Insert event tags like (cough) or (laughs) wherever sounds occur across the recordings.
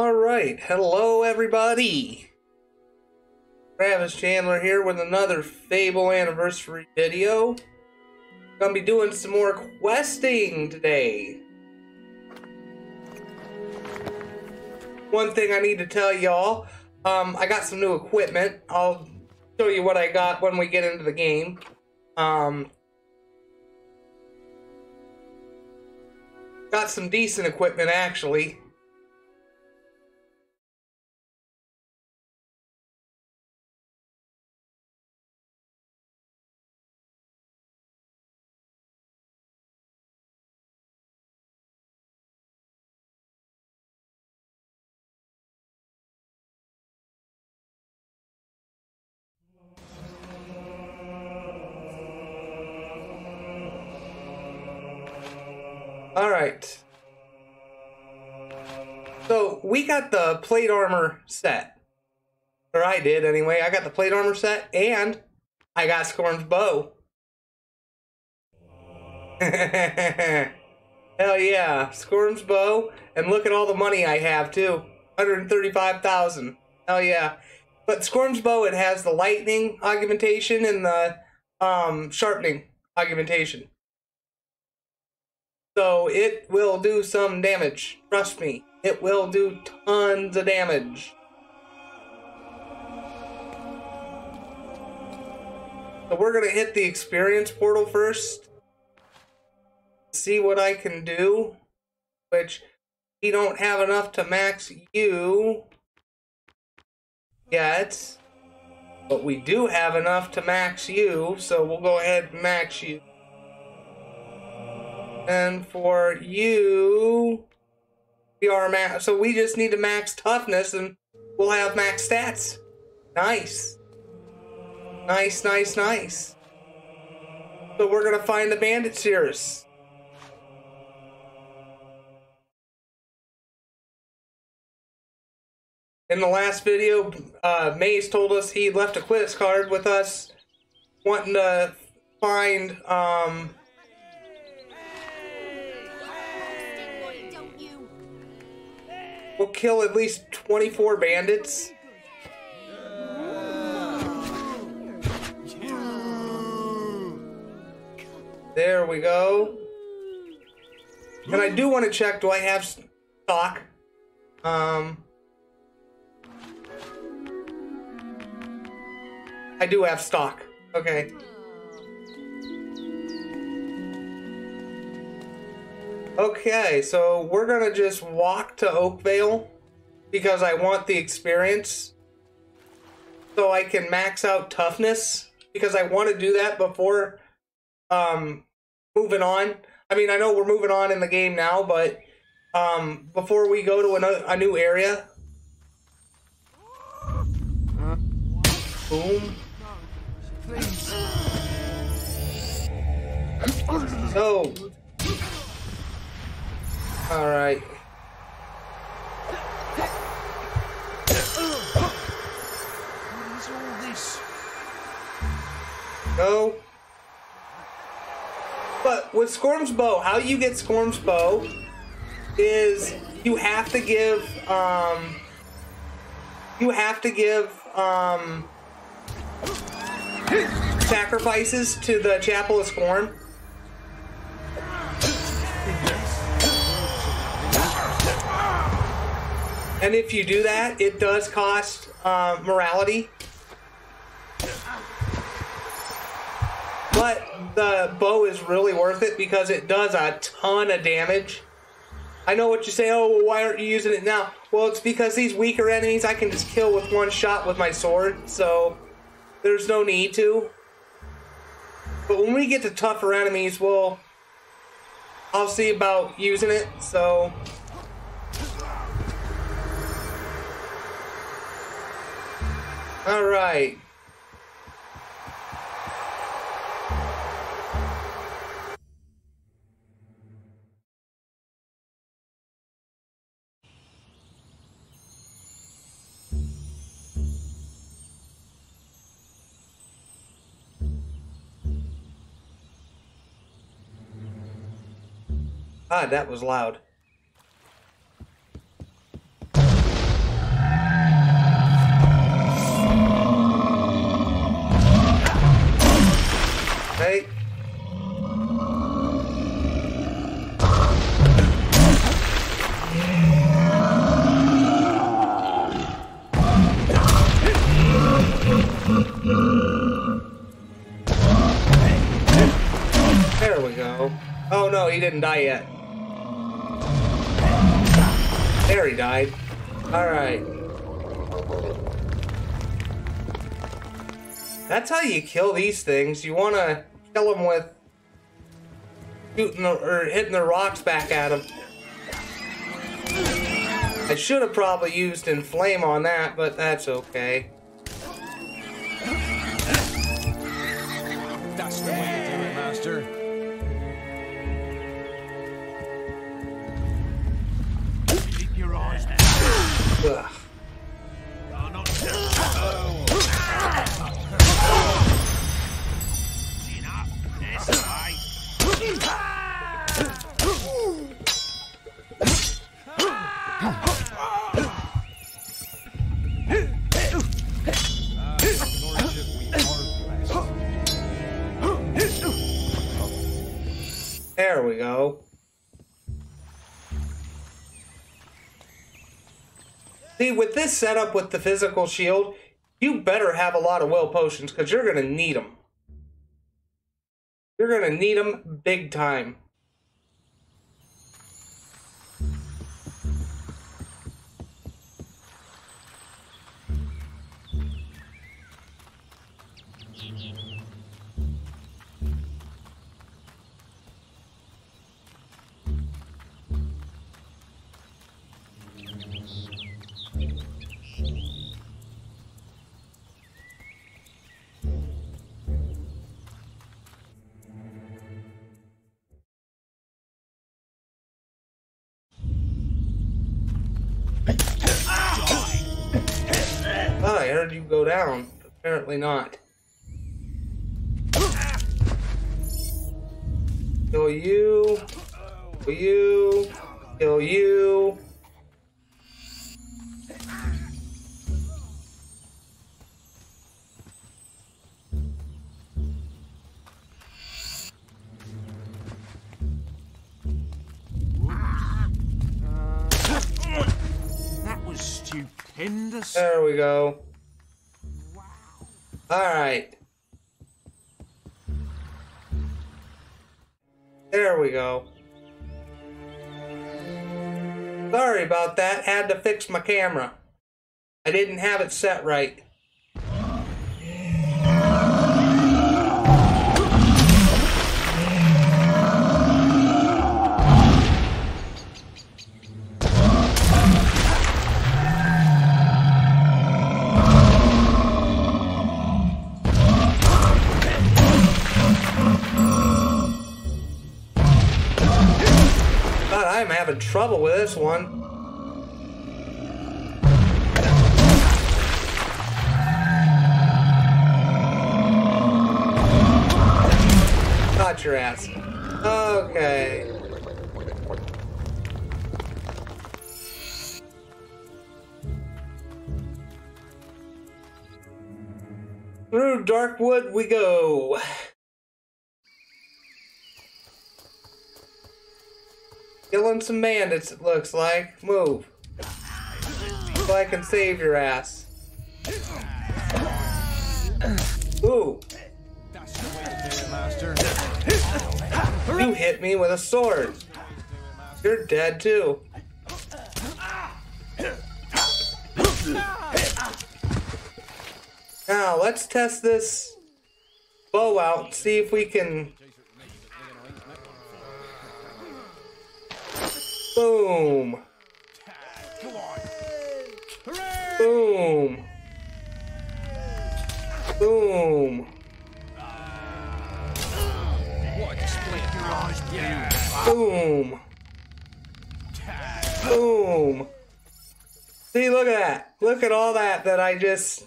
All right, hello everybody. Travis Chandler here with another Fable anniversary video. Gonna be doing some more questing today. One thing I need to tell y'all, um, I got some new equipment. I'll show you what I got when we get into the game. Um, got some decent equipment actually. Right. So we got the plate armor set. Or I did anyway. I got the plate armor set and I got Scorn's bow. (laughs) Hell yeah. Scorn's bow. And look at all the money I have too. 135,000. Hell yeah. But Scorn's bow, it has the lightning augmentation and the um, sharpening augmentation. So it will do some damage. Trust me. It will do tons of damage. So we're going to hit the experience portal first. See what I can do. Which we don't have enough to max you yet. But we do have enough to max you. So we'll go ahead and max you. And for you, we are max. So we just need to max toughness, and we'll have max stats. Nice, nice, nice, nice. So we're gonna find the bandit seers. In the last video, uh, Maze told us he left a quest card with us, wanting to find um, We'll kill at least 24 bandits. There we go. And I do want to check, do I have stock? Um... I do have stock. Okay. Okay, so we're gonna just walk to Oakvale because I want the experience so I can max out toughness because I want to do that before um moving on. I mean, I know we're moving on in the game now, but um before we go to a, a new area. Huh? Boom. So, all right. Go. But with Scorm's bow, how you get Scorm's bow is you have to give um you have to give um sacrifices to the Chapel of Scorn. And if you do that, it does cost uh, morality. But the bow is really worth it because it does a ton of damage. I know what you say, oh, well, why aren't you using it now? Well, it's because these weaker enemies I can just kill with one shot with my sword, so there's no need to. But when we get to tougher enemies, well, I'll see about using it, so... All right. Ah, that was loud. Oh, he didn't die yet. There he died. Alright. That's how you kill these things. You want to kill them with shooting the, or hitting the rocks back at them. I should have probably used Enflame on that, but that's okay. That's the way See, with this setup with the physical shield, you better have a lot of will potions because you're going to need them. You're going to need them big time. Down. Apparently not. Kill you. Kill you. Kill you. That was stupendous. There we go. Alright. There we go. Sorry about that. Had to fix my camera. I didn't have it set right. Trouble with this one. Got your ass. Okay. Through Darkwood we go. Some bandits, it looks like. Move. So I can save your ass. Ooh, you hit me with a sword. You're dead too. Now, let's test this bow out see if we can. Boom. Boom. Boom. Boom. Boom. See, look at that. Look at all that that I just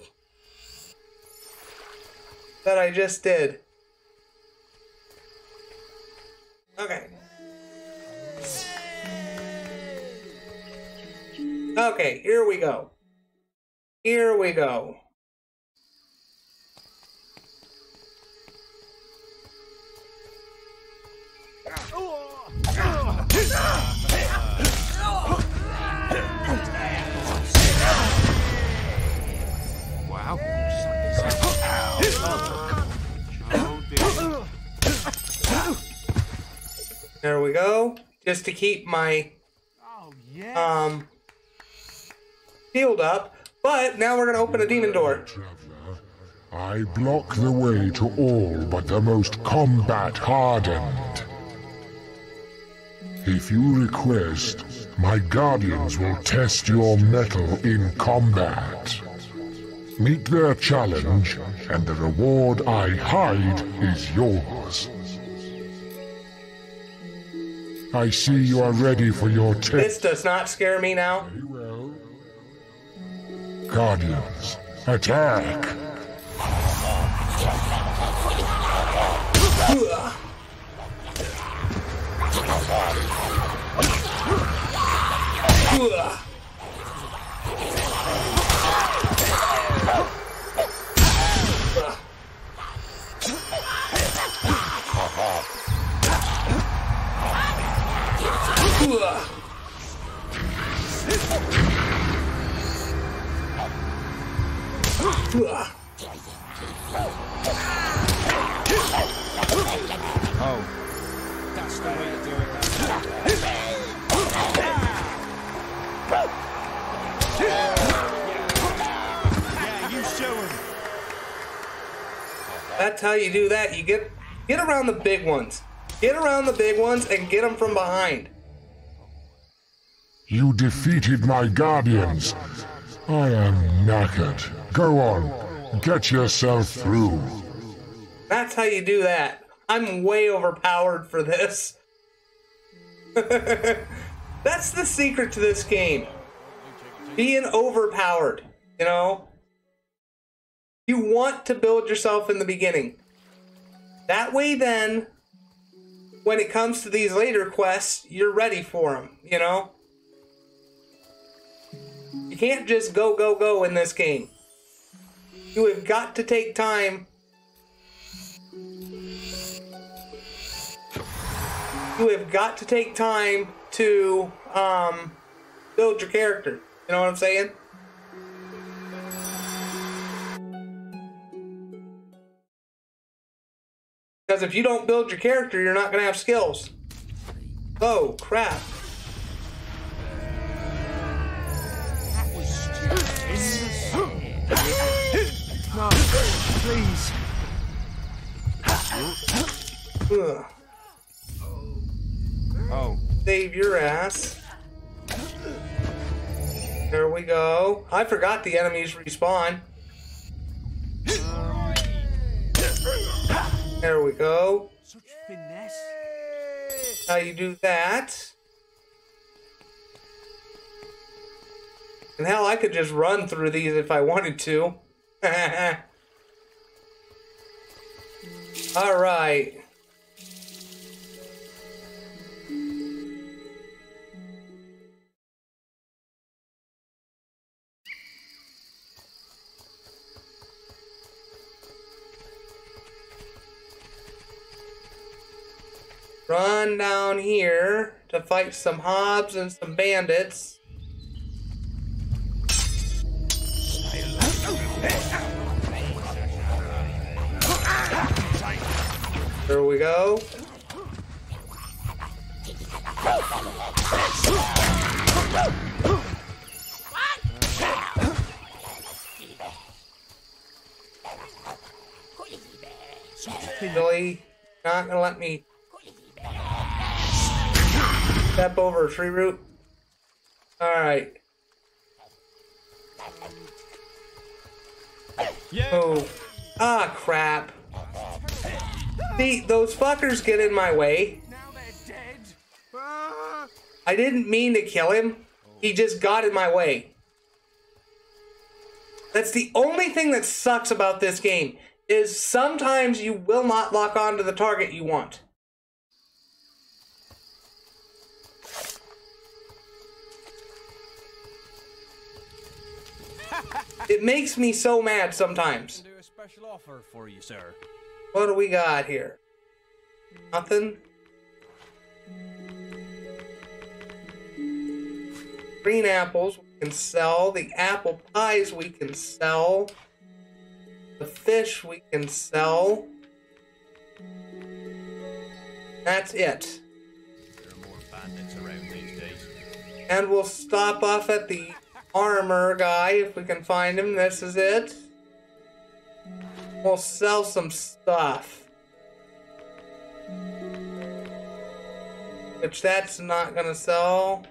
that I just did. Okay. Okay, here we go. Here we go. Wow. There we go. Just to keep my Oh, yes. um shield up. But now we're gonna open a demon door. I block the way to all but the most combat hardened. If you request, my guardians will test your mettle in combat. Meet their challenge, and the reward I hide is yours. I see you are ready for your test. This does not scare me now. Guardians, attack! Ugh. That's. That's how you do that. You get get around the big ones. Get around the big ones and get them from behind. You defeated my guardians. I am knackered. Go on, get yourself through. That's how you do that. I'm way overpowered for this. (laughs) That's the secret to this game. Being overpowered, you know? You want to build yourself in the beginning. That way, then, when it comes to these later quests, you're ready for them, you know? You can't just go, go, go in this game. You have got to take time you have got to take time to um, build your character. You know what I'm saying? Because if you don't build your character, you're not going to have skills. Oh, crap. That was stupendous. No, please. Ugh. Oh. Save your ass. There we go. I forgot the enemies respawn. There we go. Such finesse. How you do that. And hell, I could just run through these if I wanted to. (laughs) Alright. Run down here to fight some hobs and some bandits. There we go. Really? Not gonna let me step over a tree root? Alright. Yeah. Oh. Ah, crap. See, those fuckers get in my way. Now they're dead. I didn't mean to kill him. He just got in my way. That's the only thing that sucks about this game is sometimes you will not lock on to the target you want. It makes me so mad sometimes. Do a special offer for you, sir. What do we got here? Nothing. Green apples we can sell. The apple pies we can sell. The fish we can sell. That's it. And we'll stop off at the armor guy if we can find him. This is it. We'll sell some stuff. Which that's not gonna sell.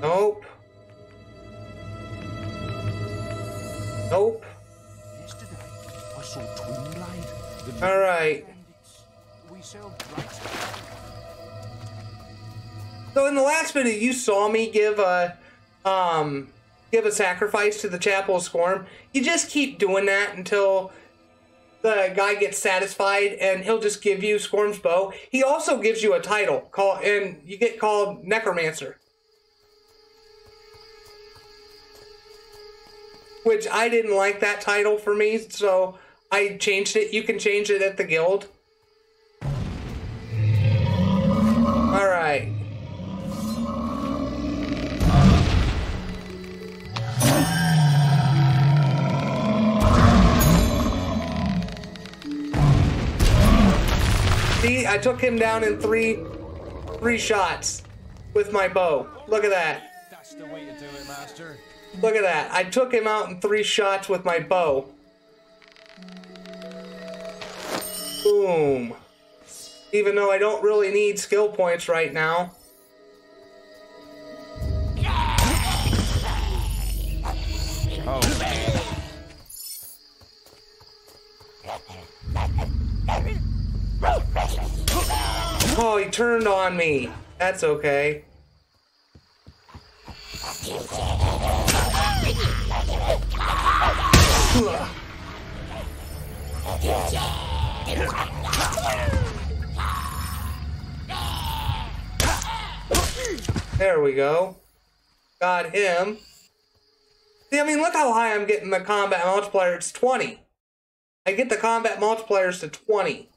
Nope. Nope. All right. So in the last video, you saw me give a um give a sacrifice to the Chapel of Scorn. You just keep doing that until the guy gets satisfied, and he'll just give you Scorn's bow. He also gives you a title call, and you get called Necromancer. Which I didn't like that title for me, so I changed it. You can change it at the guild. All right. See, I took him down in three, three shots with my bow. Look at that. That's the way to do it, Master. Look at that. I took him out in three shots with my bow. Boom. Even though I don't really need skill points right now. Oh, Oh, he turned on me. That's okay. There we go. Got him. See, I mean, look how high I'm getting the combat multiplier. It's 20. I get the combat multipliers to 20.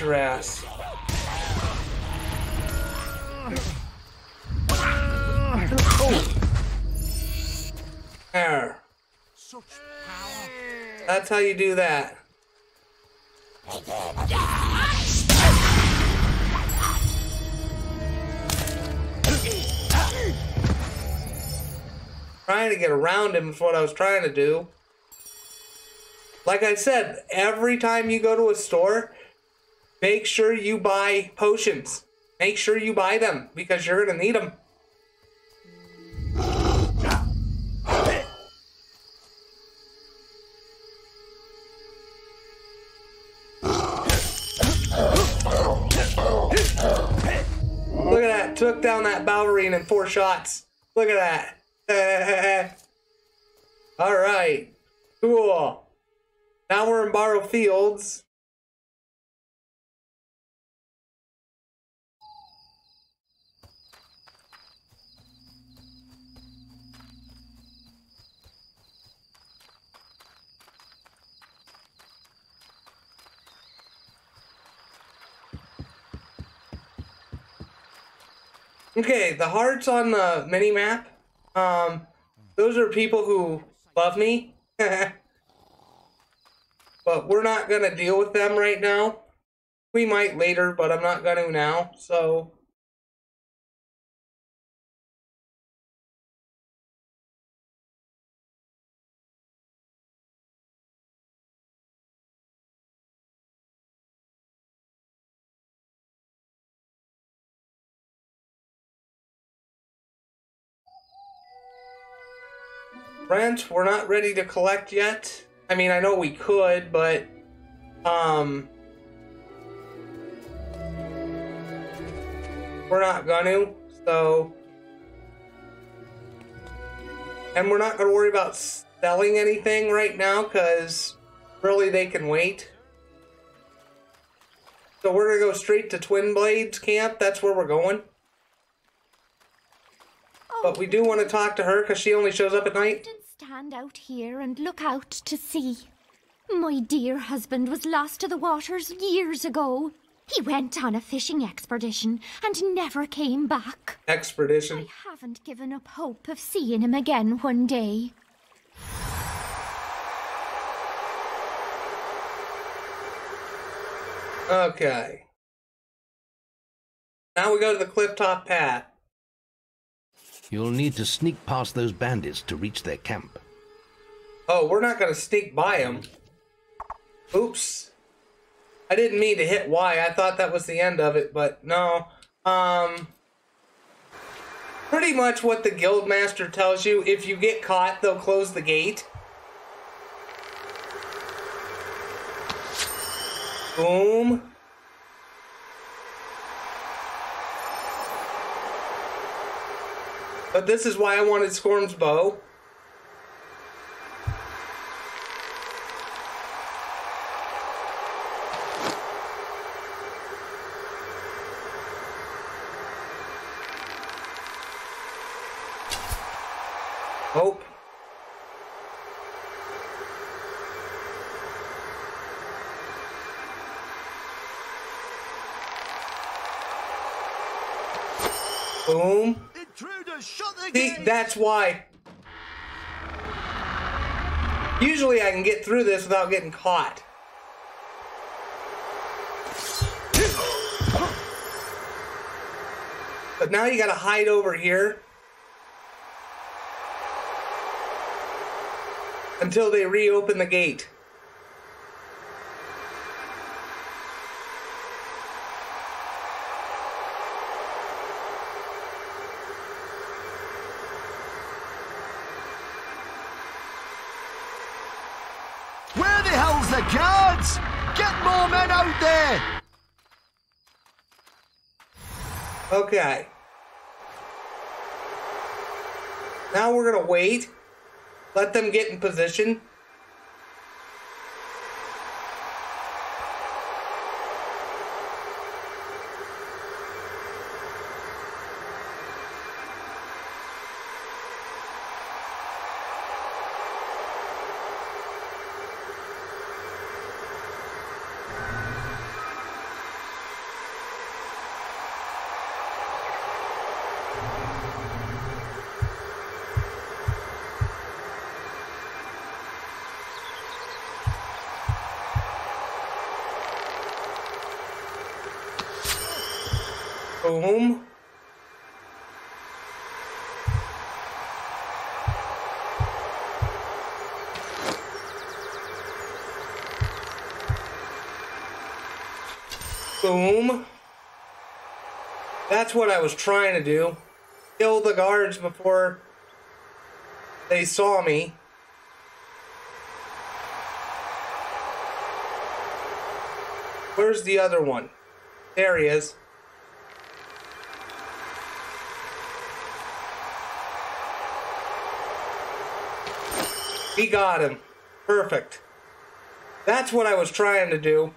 Your ass. There. That's how you do that. Trying to get around him is what I was trying to do. Like I said, every time you go to a store, make sure you buy potions. Make sure you buy them because you're going to need them. Look at that. Took down that balverine in four shots. Look at that. (laughs) All right. Cool. Now we're in Barrow Fields. Okay, the hearts on the mini map. Um, those are people who love me. (laughs) but we're not gonna deal with them right now. We might later, but I'm not gonna now. So rent we're not ready to collect yet. I mean, I know we could, but um we're not gonna. So And we're not to worry about selling anything right now because really they can wait. So we're going to go straight to Twinblade's camp. That's where we're going. But we do want to talk to her because she only shows up at night. Stand out here and look out to sea. My dear husband was lost to the waters years ago. He went on a fishing expedition and never came back. Expedition. I haven't given up hope of seeing him again one day. Okay. Now we go to the clifftop path. You'll need to sneak past those bandits to reach their camp. Oh, we're not going to sneak by them. Oops. I didn't mean to hit Y. I thought that was the end of it, but no. Um, pretty much what the guildmaster tells you. If you get caught, they'll close the gate. Boom. But this is why I wanted Scorn's bow. Hope. Boom. Shut the See, gate! that's why. Usually I can get through this without getting caught. But now you gotta hide over here. Until they reopen the gate. Where the hell's the guards? Get more men out there! Okay. Now we're gonna wait. Let them get in position. Boom. Boom. That's what I was trying to do. Kill the guards before they saw me. Where's the other one? There he is. We got him. Perfect. That's what I was trying to do.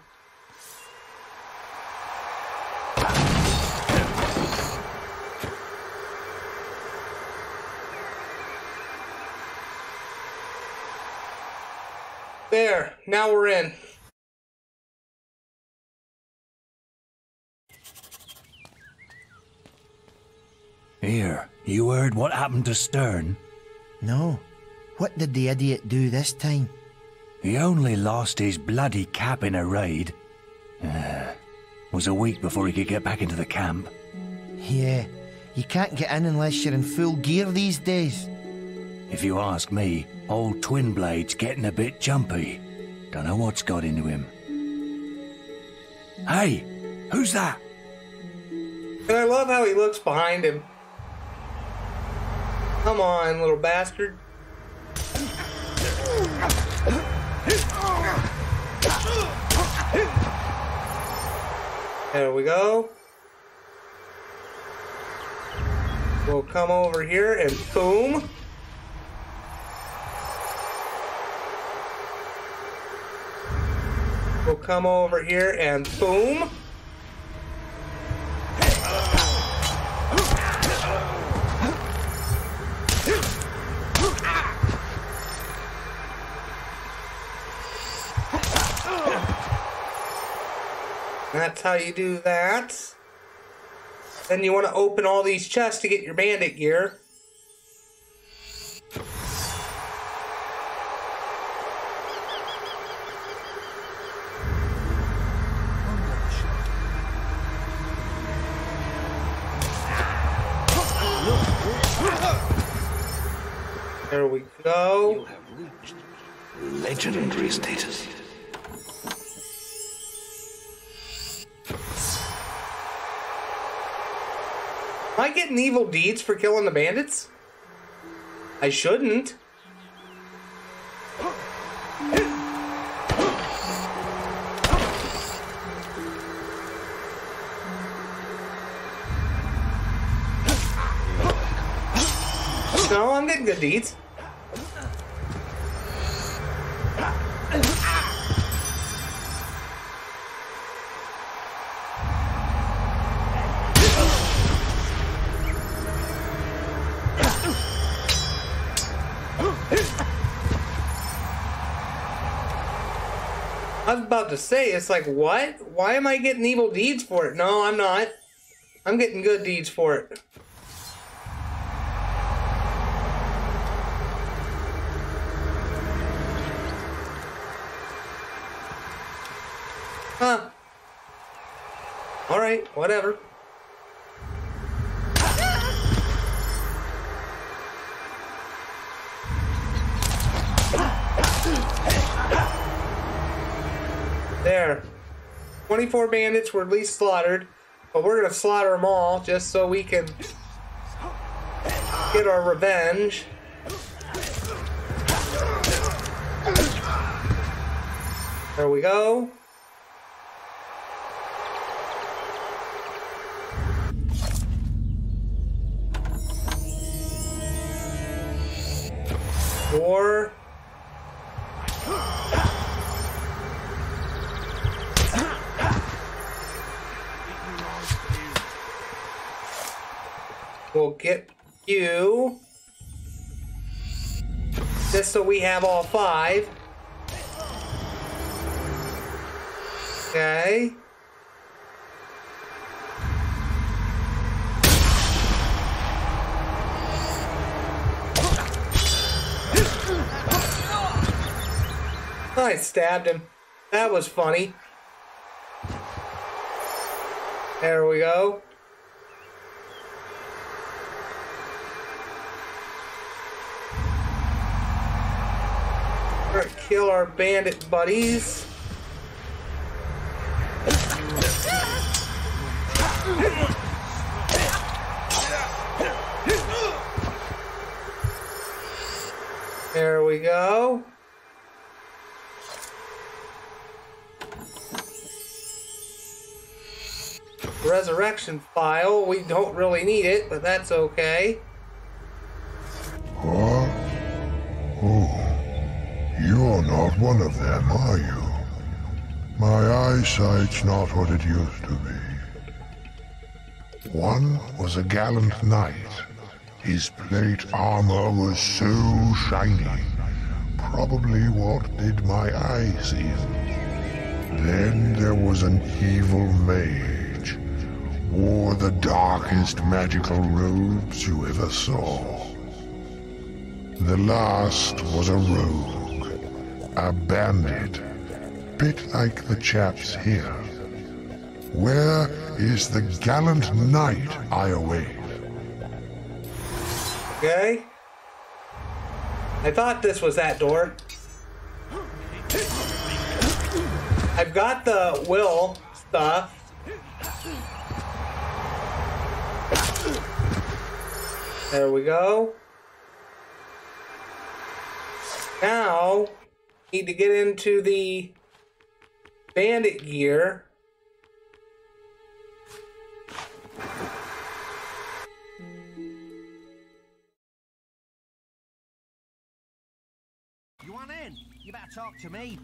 There. Now we're in. Here, you heard what happened to Stern? No. What did the idiot do this time? He only lost his bloody cap in a raid. Uh, was a week before he could get back into the camp. Yeah, you can't get in unless you're in full gear these days. If you ask me, old Twinblade's getting a bit jumpy. Don't know what's got into him. Hey, who's that? And I love how he looks behind him. Come on, little bastard. There we go. We'll come over here and boom. We'll come over here and boom. That's how you do that. Then you want to open all these chests to get your bandit gear. There we go. You have reached legendary status. Am I getting evil deeds for killing the bandits? I shouldn't. No, I'm getting good deeds. I was about to say, it's like, what? Why am I getting evil deeds for it? No, I'm not. I'm getting good deeds for it. Huh. Alright, whatever. There. 24 bandits were at least slaughtered, but we're gonna slaughter them all just so we can get our revenge. There we go. Four. We'll get you. Just so we have all five. Okay. I stabbed him. That was funny. There we go. Kill our bandit buddies. There we go. Resurrection Phial. We don't really need it, but that's okay. You're not one of them, are you? My eyesight's not what it used to be. One was a gallant knight. His plate armor was so shiny. Probably what did my eyes in. Then there was an evil mage. Wore the darkest magical robes you ever saw. The last was a rogue, a bandit, bit like the chaps here. Where is the gallant knight I await? Okay. I thought this was that door. I've got the will stuff. There we go. Now, need to get into the bandit gear. You want in? You better talk to me.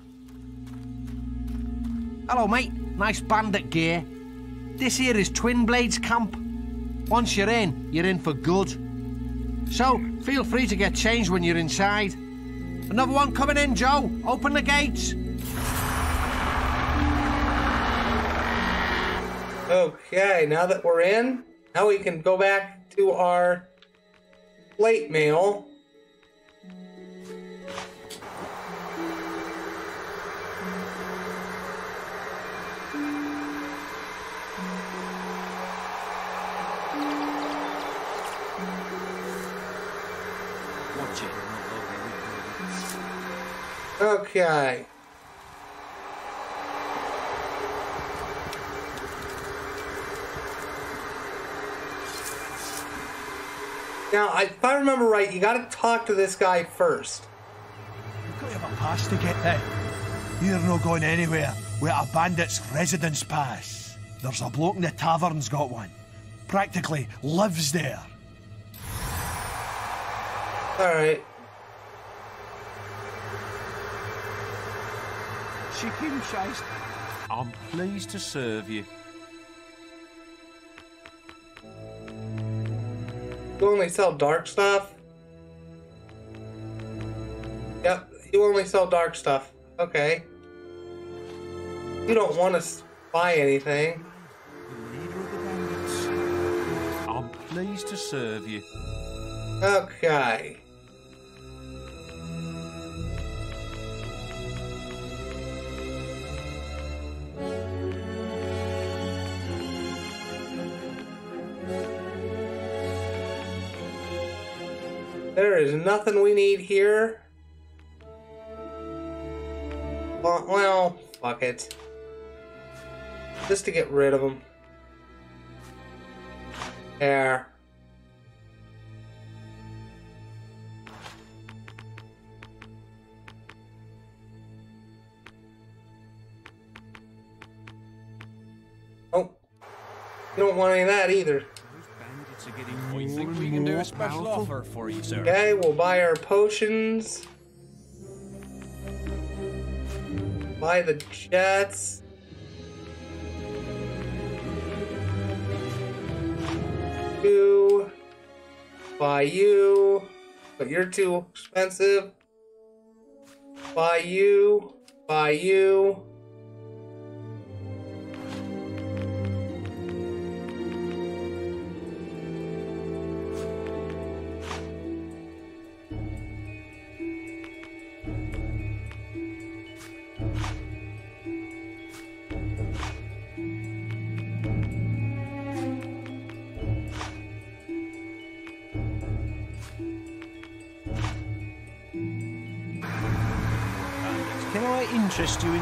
Hello, mate. Nice bandit gear. This here is Twinblade's Camp. Once you're in, you're in for good. So, feel free to get changed when you're inside. Another one coming in, Joe. Open the gates. Okay, now that we're in, now we can go back to our plate mail. Okay. Now, if I remember right, you gotta talk to this guy first. You've got to have a pass to get in. You're not going anywhere without a bandit's residence pass. There's a bloke in the tavern's got one. Practically lives there. Alright. Chicken chase. I'm pleased to serve you. You only sell dark stuff? Yep, you only sell dark stuff. Okay. You don't want to buy anything. Leader of the bandits. I'm pleased to serve you. Okay. Is nothing we need here. Well, well, fuck it. Just to get rid of them. There. Oh. You don't want any of that either. Bandits are getting I think we can do a special offer for you, sir. Okay, we'll buy our potions. Buy the jets. You. Buy you. But you're too expensive. Buy you. Buy you.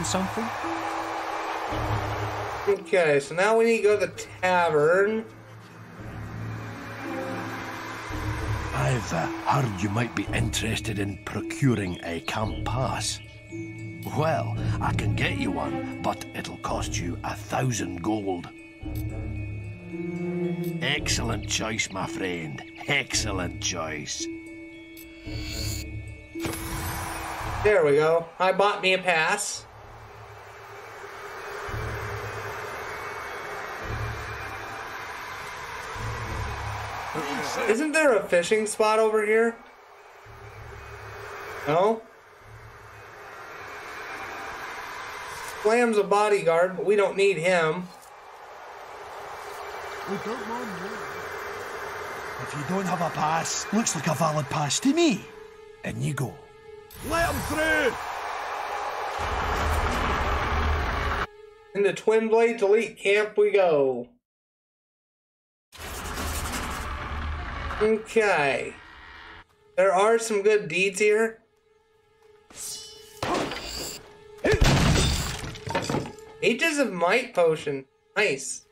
Something? Okay, so now we need to go to the tavern. I've uh, heard you might be interested in procuring a camp pass. Well, I can get you one, but it'll cost you a thousand gold. Excellent choice, my friend. Excellent choice. There we go. I bought me a pass. Isn't there a fishing spot over here? No? Flam's a bodyguard, but we don't need him. We don't mind If you don't have a pass, looks like a valid pass to me. And you go. Let him through! Into Twinblade's Elite Camp we go. Okay. There are some good deeds here. Ages of Might Potion. Nice.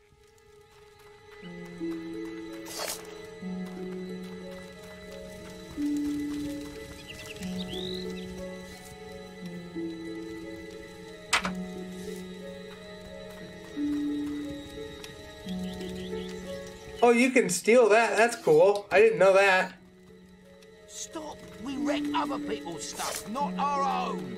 Oh, you can steal that. That's cool. I didn't know that. Stop. We wreck other people's stuff, not our own.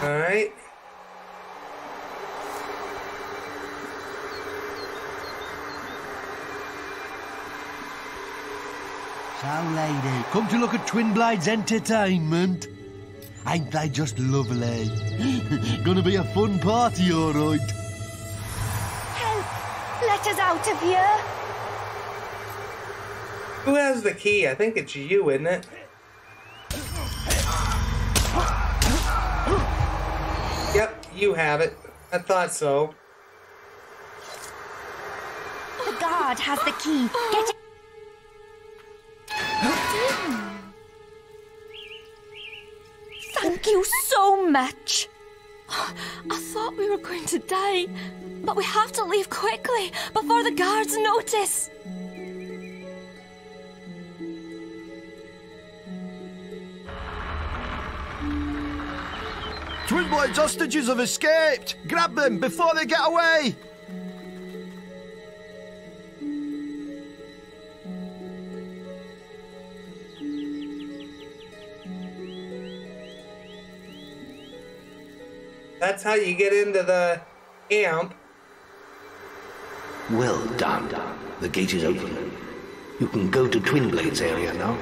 All right. Lady come to look at Twinblade's Entertainment. Ain't they just lovely? (laughs) Gonna be a fun party, all right. Help! Let us out of here! Who has the key? I think it's you, isn't it? Yep, you have it. I thought so. The guard has the key. Get it. You so much. I thought we were going to die, but we have to leave quickly before the guards notice. Twinblade's hostages have escaped! Grab them before they get away! That's how you get into the camp. Well done. The gate is open. You can go to Twinblade's area now.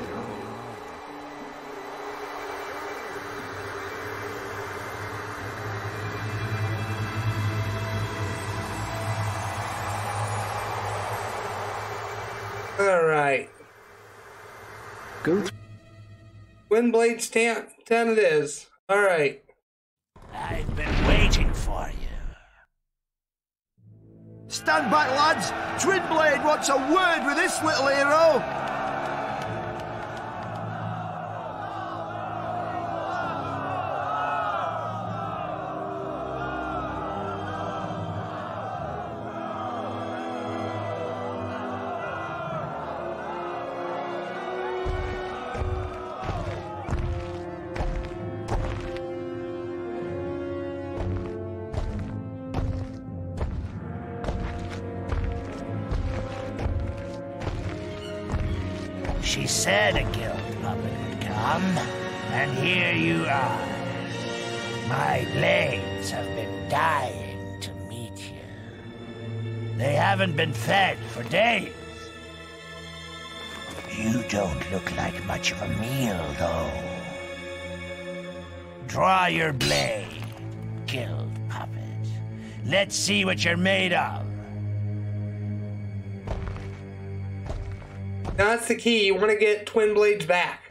Alright. Go th- Twinblade's 10, 10 it is. Alright. I've Stand back, lads! Twin Blade wants a word with this little hero! For days. You don't look like much of a meal, though. Draw your blade, guild puppet. Let's see what you're made of. That's the key. You want to get Twinblade's back.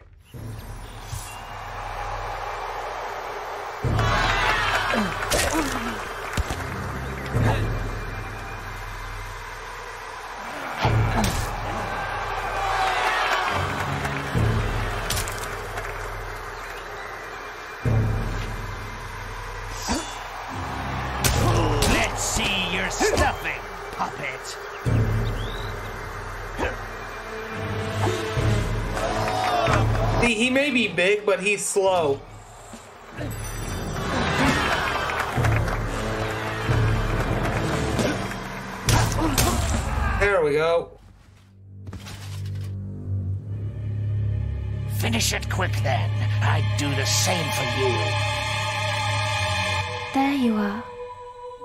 But he's slow. There we go. Finish it quick then. I'd do the same for you. There you are.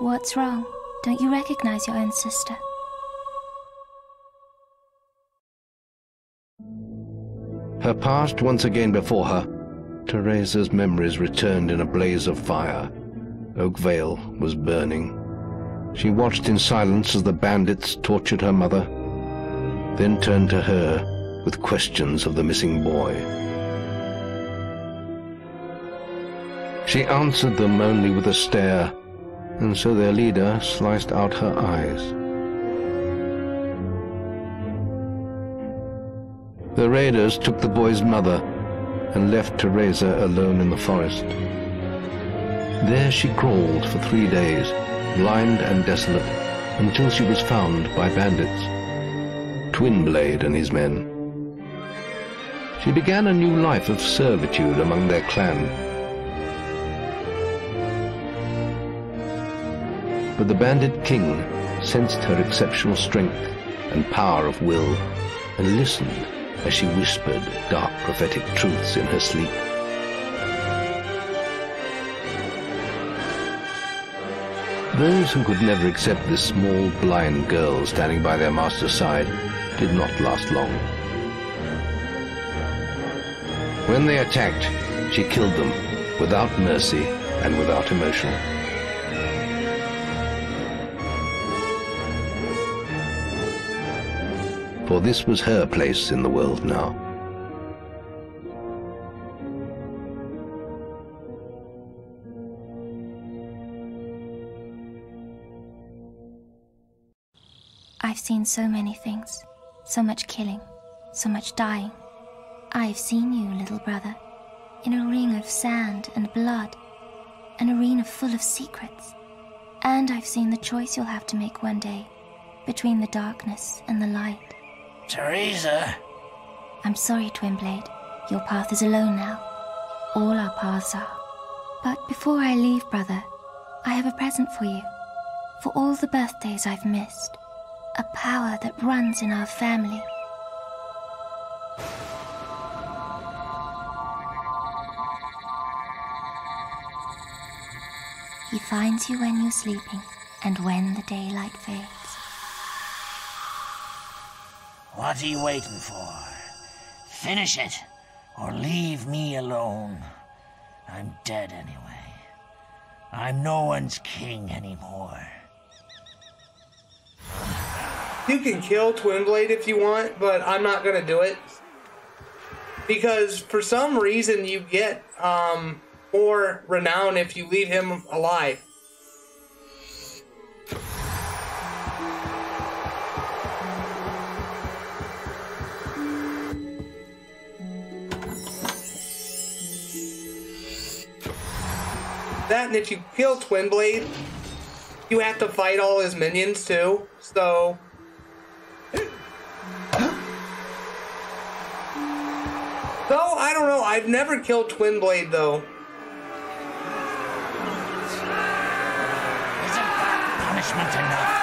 What's wrong? Don't you recognize your own sister? Her past once again before her, Theresa's memories returned in a blaze of fire. Oakvale was burning. She watched in silence as the bandits tortured her mother, then turned to her with questions of the missing boy. She answered them only with a stare, and so their leader sliced out her eyes. The raiders took the boy's mother and left Theresa alone in the forest. There she crawled for three days, blind and desolate, until she was found by bandits, Twinblade and his men. She began a new life of servitude among their clan. But the bandit king sensed her exceptional strength and power of will and listened as she whispered dark prophetic truths in her sleep. Those who could never accept this small blind girl standing by their master's side did not last long. When they attacked, she killed them without mercy and without emotion. For this was her place in the world now. I've seen so many things, so much killing, so much dying. I've seen you, little brother, in a ring of sand and blood, an arena full of secrets. And I've seen the choice you'll have to make one day between the darkness and the light. Theresa! I'm sorry, Twinblade. Your path is alone now. All our paths are. But before I leave, brother, I have a present for you. For all the birthdays I've missed. A power that runs in our family. He finds you when you're sleeping and when the daylight fades. What are you waiting for? Finish it, or leave me alone. I'm dead anyway. I'm no one's king anymore. You can kill Twinblade if you want, but I'm not gonna do it. Because for some reason you get um, more renown if you leave him alive. That and if you kill Twinblade, you have to fight all his minions too. So Though I don't know, I've never killed Twinblade though. Punishment enough.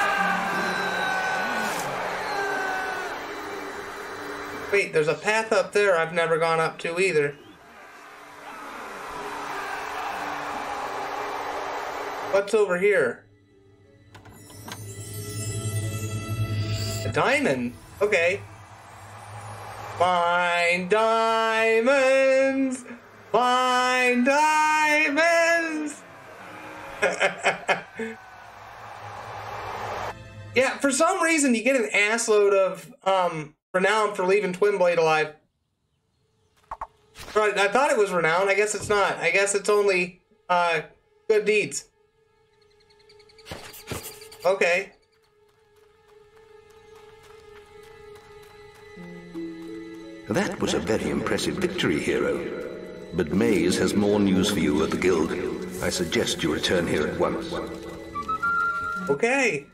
Wait, there's a path up there I've never gone up to either. What's over here? A diamond. Okay. Find diamonds. Find diamonds. (laughs) yeah, for some reason you get an assload of um renown for leaving Twinblade alive. Right, I thought it was renown. I guess it's not. I guess it's only uh good deeds. Okay. That was a very impressive victory, hero. But Maze has more news for you at the Guild. I suggest you return here at once. Okay.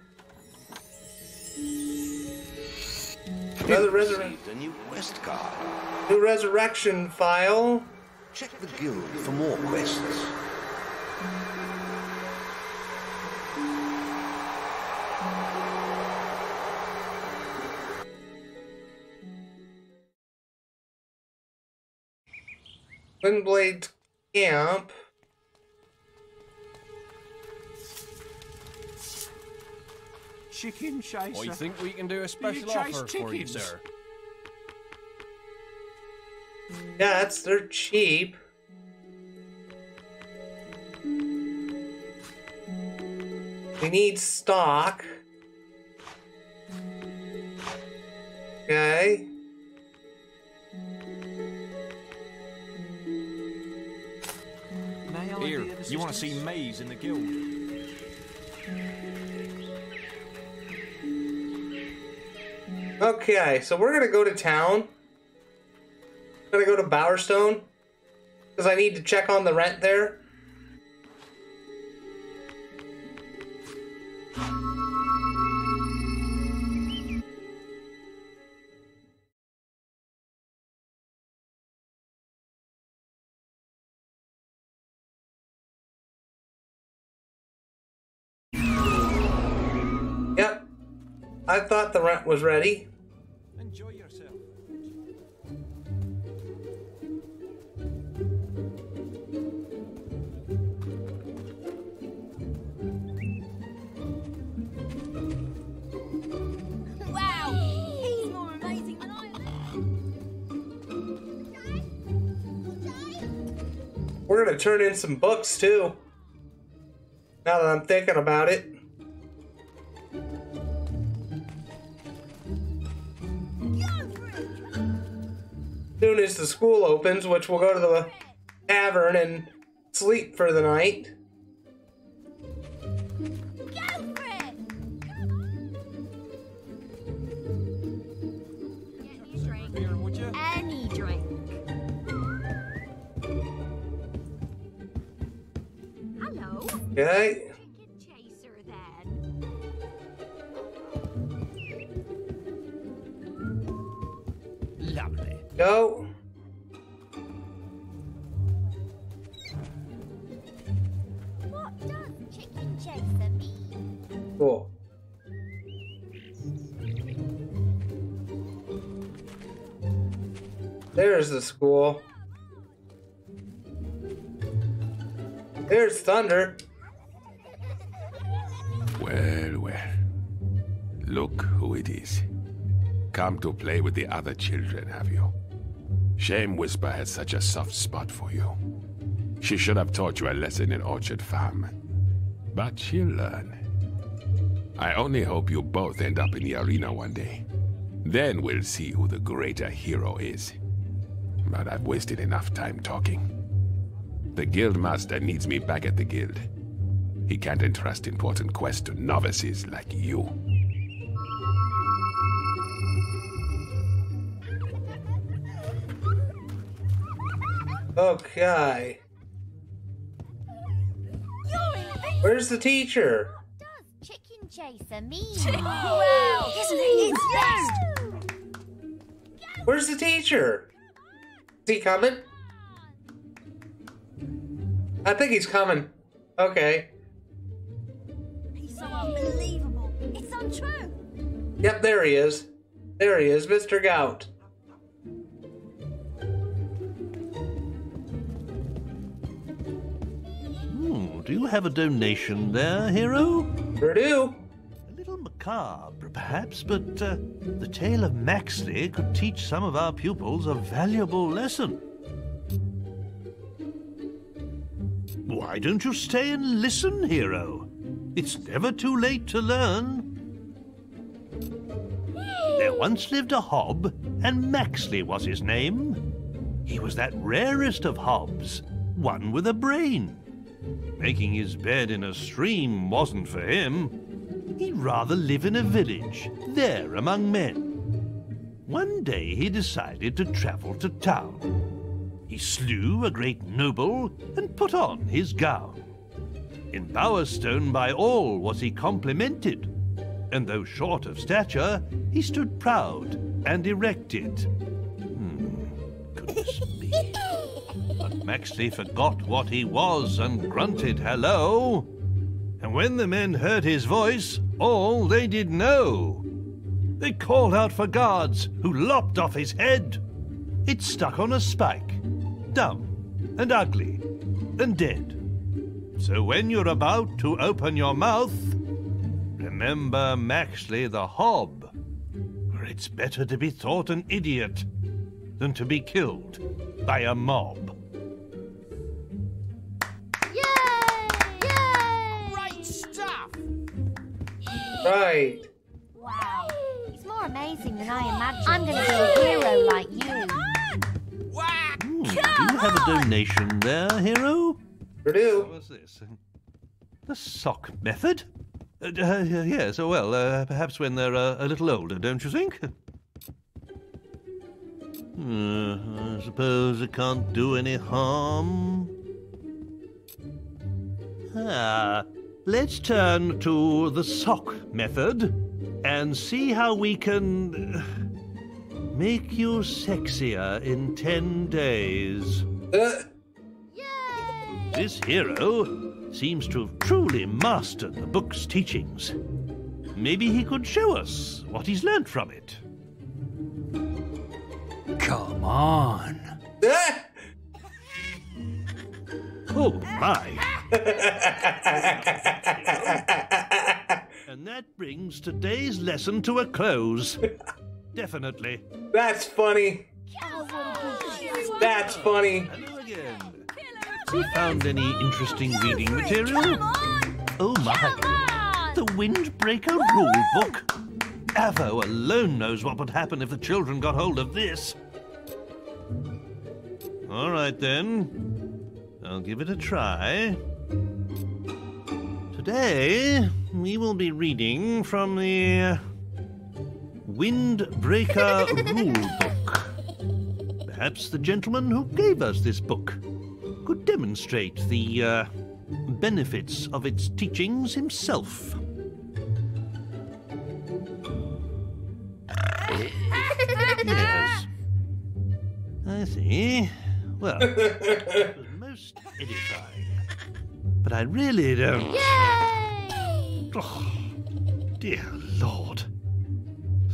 Another resurrection. A new quest card. New resurrection phial. Check the Guild for more quests. Twinblade camp. Chicken chaser. I think we can do a special chase offer for you, sir. Yeah, that's they're cheap. We need stock. Okay. You want to see Maze in the guild? Okay, so we're gonna go to town. I'm gonna go to Bowerstone because I need to check on the rent there. I thought the rent was ready. Enjoy yourself. Wow! He's more amazing than I am. We're gonna turn in some books too. Now that I'm thinking about it. Soon as the school opens, which we'll go to the tavern and sleep for the night. Any drink. Hello. Okay. Go. What does chicken chaser mean? Cool. There's the school. There's Thunder. Well, well. Look who it is. Come to play with the other children, have you? Shame Whisper had such a soft spot for you. She should have taught you a lesson in Orchard Farm. But she'll learn. I only hope you both end up in the arena one day. Then we'll see who the greater hero is. But I've wasted enough time talking. The Guildmaster needs me back at the Guild. He can't entrust important quests to novices like you. Okay. Where's the teacher? Chicken chaser mean? Wow, isn't it? Where's the teacher? Is he coming? I think he's coming. Okay. He's so unbelievable. It's untrue. Yep, there he is. There he is, Mr. Gout. Do you have a donation there, hero? Sure do. A little macabre, perhaps, but uh, the tale of Maxley could teach some of our pupils a valuable lesson. Why don't you stay and listen, hero? It's never too late to learn. There once lived a hob, and Maxley was his name. He was that rarest of hobs, one with a brain. Making his bed in a stream wasn't for him. He'd rather live in a village, there among men. One day he decided to travel to town. He slew a great noble and put on his gown. In Bowerstone by all was he complimented, and though short of stature, he stood proud and erected. Hmm, goodness me. Maxley forgot what he was and grunted hello. And when the men heard his voice, all they did know. They called out for guards, who lopped off his head. It stuck on a spike, dumb and ugly and dead. So when you're about to open your mouth, remember Maxley the Hob. For it's better to be thought an idiot than to be killed by a mob. Right. Wow. He's more amazing than I imagined. I'm going to be a hero like you. Hmm, do you have a donation there, hero? Sure do. What's this? The sock method? Uh, uh, yes, oh, well, uh, perhaps when they're uh, a little older, don't you think? Uh, I suppose it can't do any harm. Ah, let's turn to the sock method and see how we can uh, (sighs) make you sexier in ten days. This hero seems to have truly mastered the book's teachings. Maybe he could show us what he's learnt from it. Come on. Oh my! (laughs) and that brings today's lesson to a close. Definitely. That's funny. That's funny. Hello again. you found any interesting reading material? Oh my! The Windbreaker rule book. Avo alone knows what would happen if the children got hold of this. All right then. I'll give it a try. Today, we will be reading from the Windbreaker Rule Book. Perhaps the gentleman who gave us this book could demonstrate the uh, benefits of its teachings himself. yes. I see. Well, (laughs) most edifying. But I really don't. Yay! Oh, dear Lord.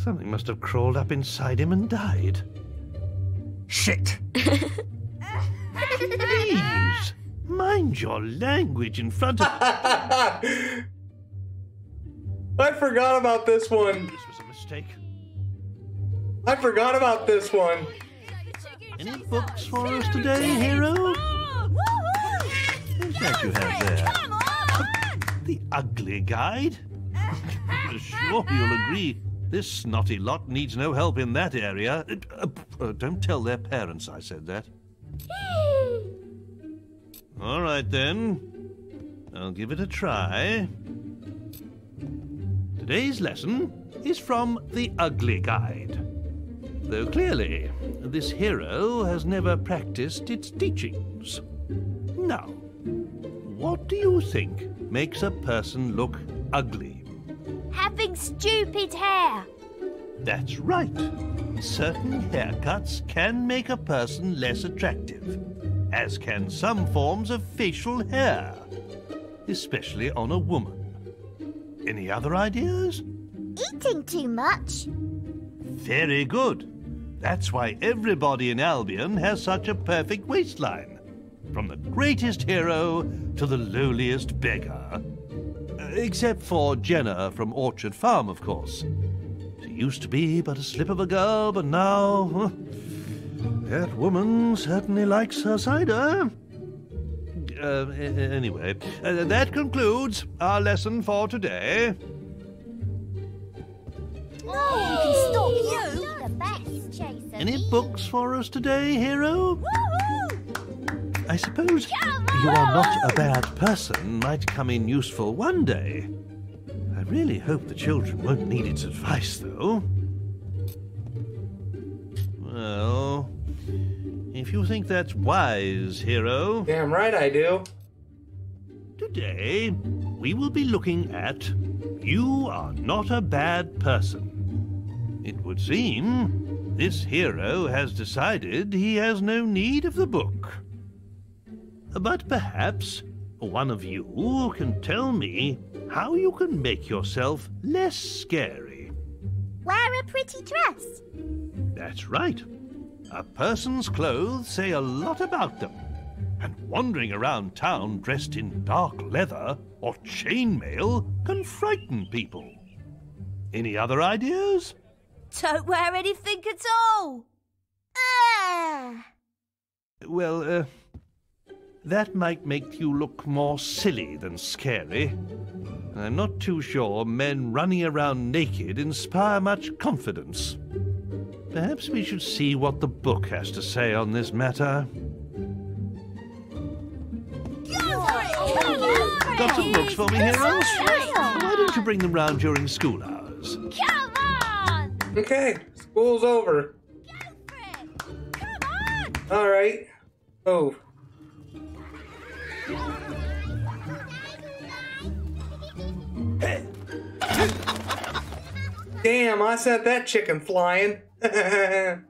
Something must have crawled up inside him and died. Shit! Please, mind your language in front of. (laughs) I forgot about this one. This was a mistake. I forgot about this one. Any books for us today, hero? That you have there? The Ugly Guide? (laughs) sure you'll agree. This snotty lot needs no help in that area. Uh, uh, uh, don't tell their parents I said that. (laughs) All right then. I'll give it a try. Today's lesson is from the Ugly Guide. Though clearly, this hero has never practiced its teachings. Now, what do you think makes a person look ugly? Having stupid hair. That's right. Certain haircuts can make a person less attractive, as can some forms of facial hair, especially on a woman. Any other ideas? Eating too much. Very good. That's why everybody in Albion has such a perfect waistline. From the greatest hero to the lowliest beggar. Uh, Except for Jenna from Orchard Farm, of course. She used to be but a slip of a girl, but now. That woman certainly likes her cider. Uh, anyway, uh, that concludes our lesson for today. No one can stop you. Best. Any books for us today, hero? I suppose you are not a bad person might come in useful one day. I really hope the children won't need its advice, though. Well, if you think that's wise, hero. Damn right I do. Today, we will be looking at You Are Not a Bad Person. It would seem this hero has decided he has no need of the book. But perhaps one of you can tell me how you can make yourself less scary. Wear a pretty dress. That's right. A person's clothes say a lot about them. And wandering around town dressed in dark leather or chainmail can frighten people. Any other ideas? Don't wear anything at all. Ah. Well, uh, that might make you look more silly than scary. I'm not too sure men running around naked inspire much confidence. Perhaps we should see what the book has to say on this matter. Got some books for me, heroes? Why don't you bring them round during school hours? Come on! Okay, school's over. All right. Oh. Damn, I sent that chicken flying. (laughs)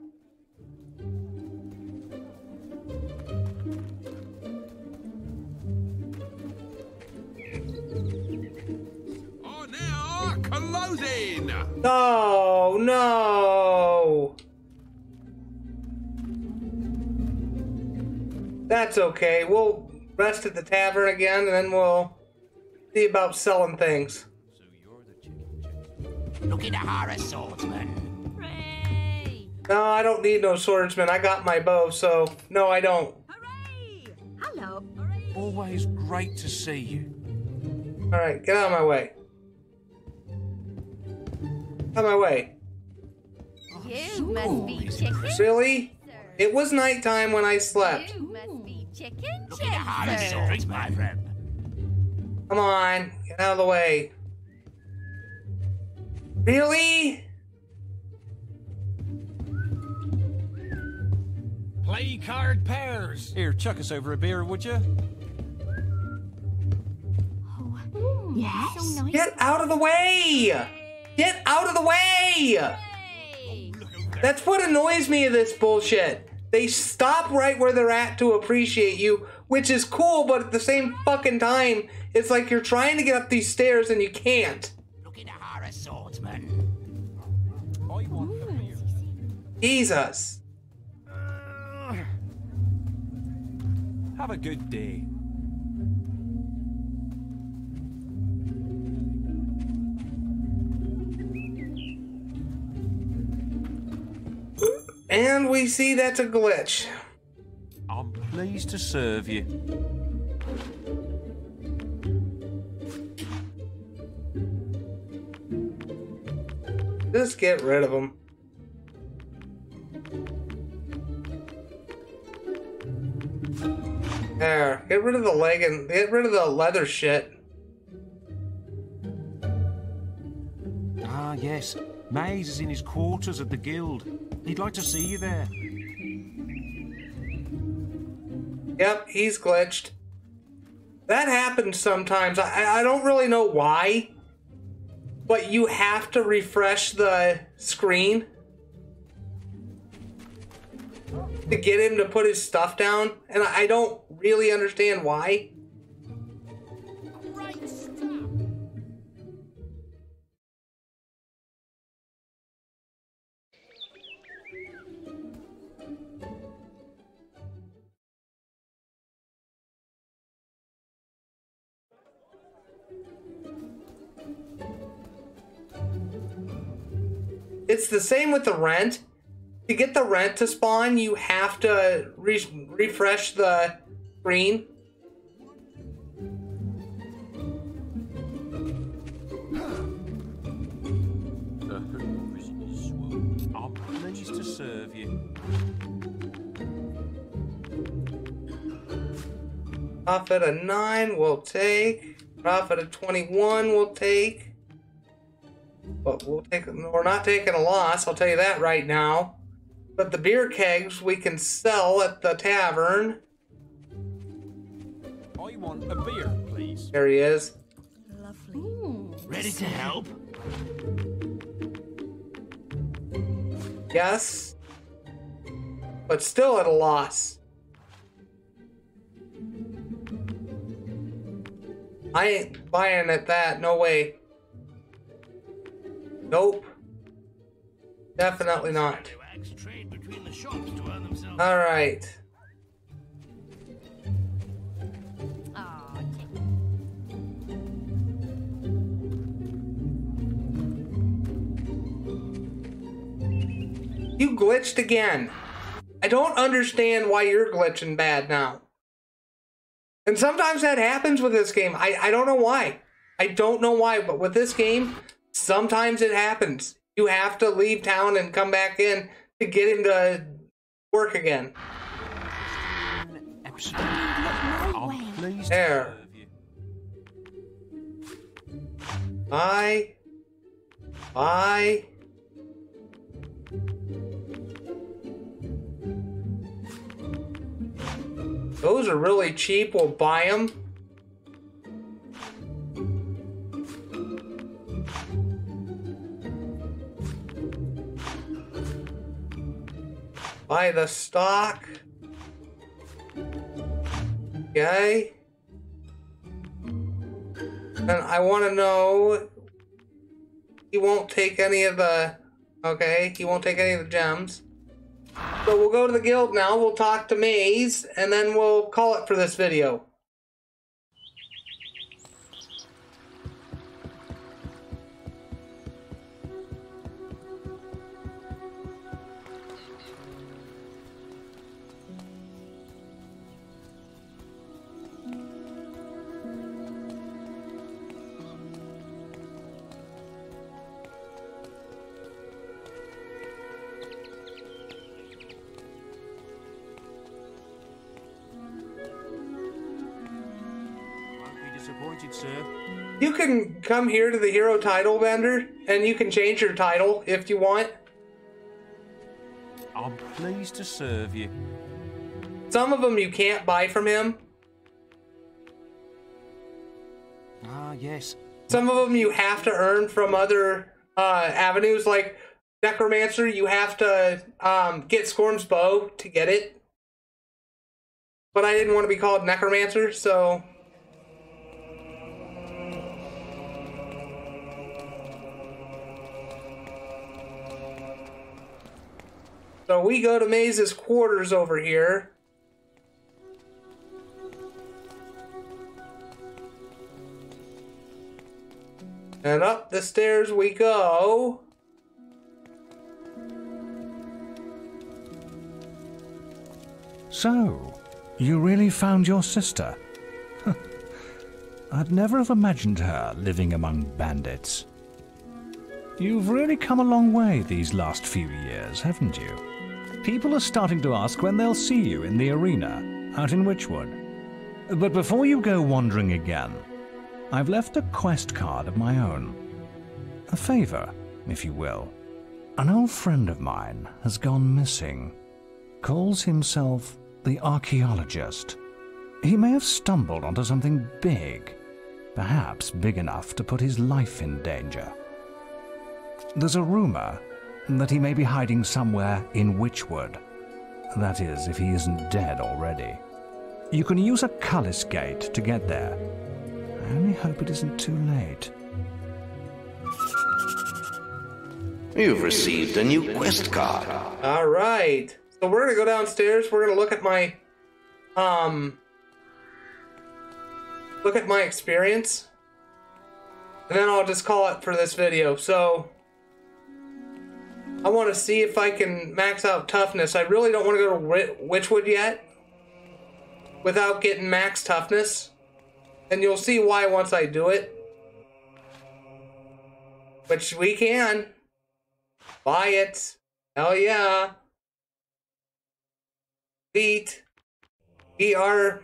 Oh, closing! no, no. That's okay. We'll rest at the tavern again, and then we'll see about selling things. Look at the horror swordsman. No, I don't need no swordsman. I got my bow, so no, I don't. Hello. Always great to see you. Alright, get out of my way. Out of my way. You must be chicken. Silly? It was nighttime when I slept. You must be chicken Hard chaser. drink, my friend. Come on, get out of the way. Really? Play card pairs. Here, chuck us over a beer, would you? Oh, yes? So nice. Get out of the way! Get out of the way! Oh, That's what annoys me of this bullshit. They stop right where they're at to appreciate you, which is cool, but at the same fucking time, it's like you're trying to get up these stairs and you can't. Our swordsman. I want a beer. Jesus. Have a good day. And we see that's a glitch. I'm pleased to serve you. Just get rid of them. There. Get rid of the leg and get rid of the leather shit. Ah, yes. Maze is in his quarters at the guild. He'd like to see you there. Yep, he's glitched. That happens sometimes. I, I don't really know why, but you have to refresh the screen to get him to put his stuff down, and I don't really understand why. The same with the rent. To get the rent to spawn, you have to re- refresh the screen. Profit of 9 we'll take. Profit of 21 we'll take. But we'll take we're not taking a loss, I'll tell you that right now. But the beer kegs we can sell at the tavern. I want a beer, please. There he is. Lovely. Ready to help? Yes. But still at a loss. I ain't buying at that, no way. Nope. Definitely not. Trade between the shops to earn themselves. Alright. You glitched again. I don't understand why you're glitching bad now. And sometimes that happens with this game. I, I don't know why. I don't know why, but with this game, sometimes it happens. You have to leave town and come back in to get him to work again. Pleased There. Bye. Bye. Those are really cheap. We'll buy them. Buy the stock. Okay. And I want to know. He won't take any of the. Okay, he won't take any of the gems. So we'll go to the guild now. We'll talk to Maze, and then we'll call it for this video. Come here to the hero title vendor and you can change your title if you want. I'm pleased to serve you. Some of them you can't buy from him. Ah, yes. Some of them you have to earn from other uh, avenues, like Necromancer. You have to um, get Skorm's bow to get it. But I didn't want to be called Necromancer, so So we go to Maze's quarters over here. And up the stairs we go. So, you really found your sister? (laughs) I'd never have imagined her living among bandits. You've really come a long way these last few years, haven't you? People are starting to ask when they'll see you in the arena, out in Witchwood. But before you go wandering again, I've left a quest card of my own. A favor, if you will. An old friend of mine has gone missing. Calls himself the archaeologist. He may have stumbled onto something big, perhaps big enough to put his life in danger. There's a rumor that he may be hiding somewhere in Witchwood. That is, if he isn't dead already. You can use a Cullis gate to get there. I only hope it isn't too late. You've received a new quest card. All right. So we're gonna go downstairs. We're gonna look at my, um, look at my experience, and then I'll just call it for this video. So I want to see if I can max out toughness. I really don't want to go to Witchwood yet without getting max toughness, and you'll see why once I do it. Which we can. Buy it. Hell yeah. Beat. We are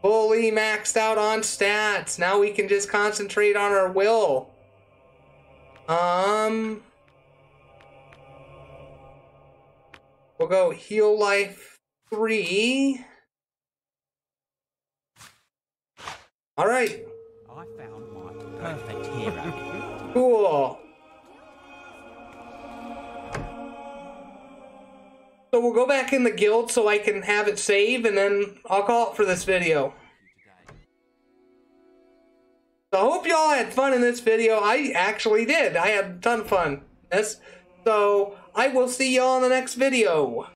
fully maxed out on stats. Now we can just concentrate on our will. Um. We'll go heal life three. All right. I found my perfect hero. (laughs) Cool. So we'll go back in the guild so I can have it save and then I'll call it for this video. So I hope y'all had fun in this video. I actually did. I had a ton of fun. Yes. So I will see y'all in the next video.